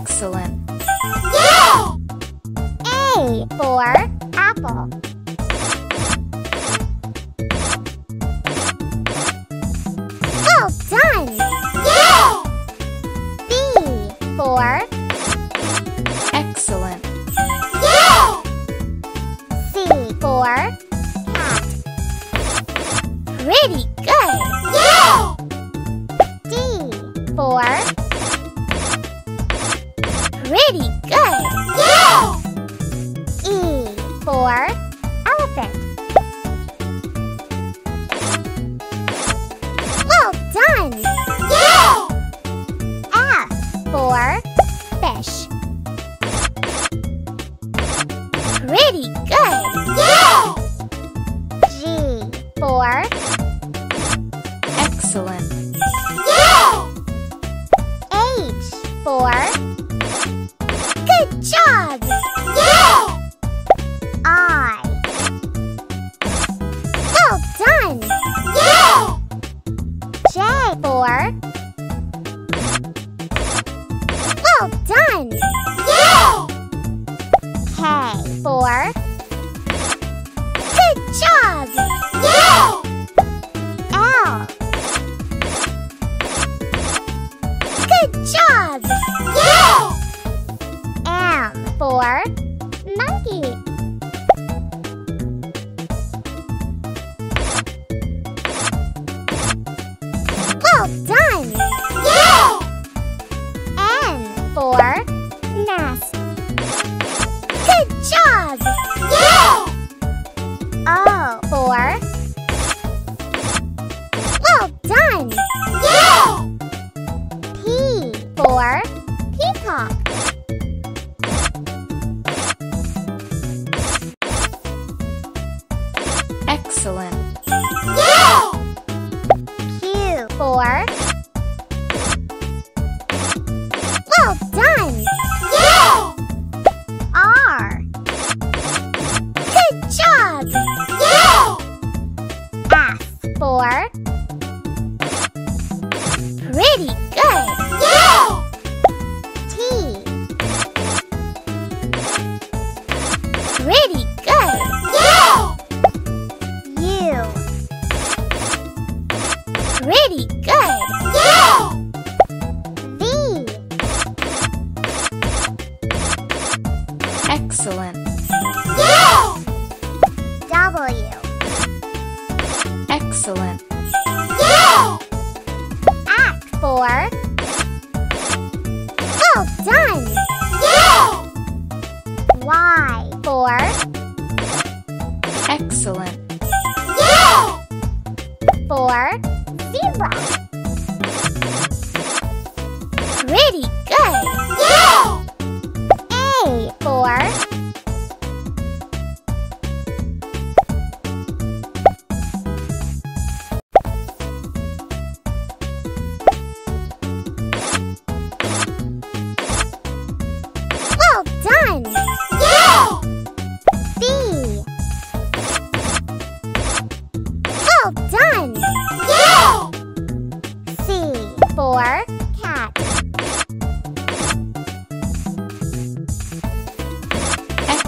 Excellent. Yeah! A for apple. star. Well done! Well done!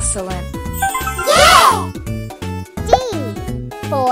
Excellent. Yay! D for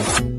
Bye.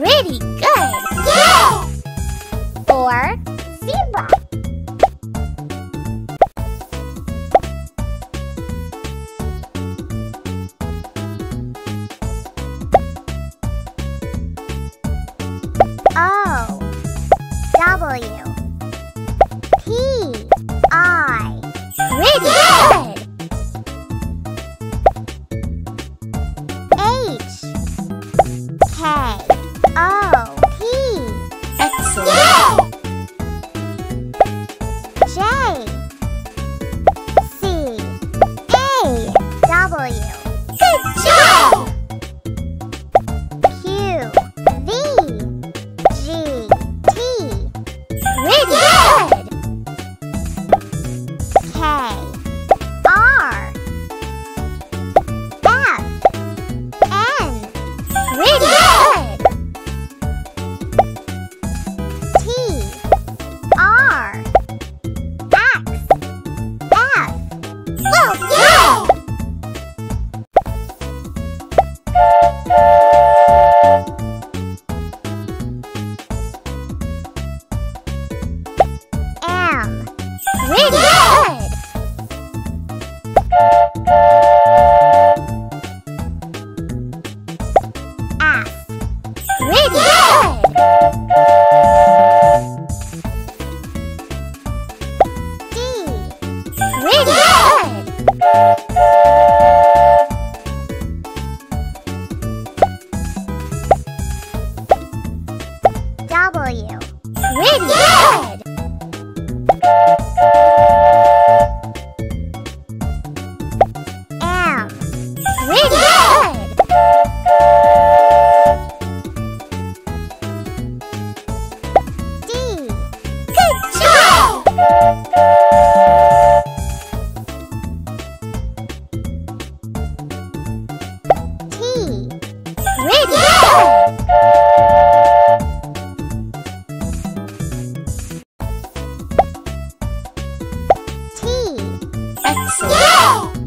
Pretty good! For zebra. Pretty excellent,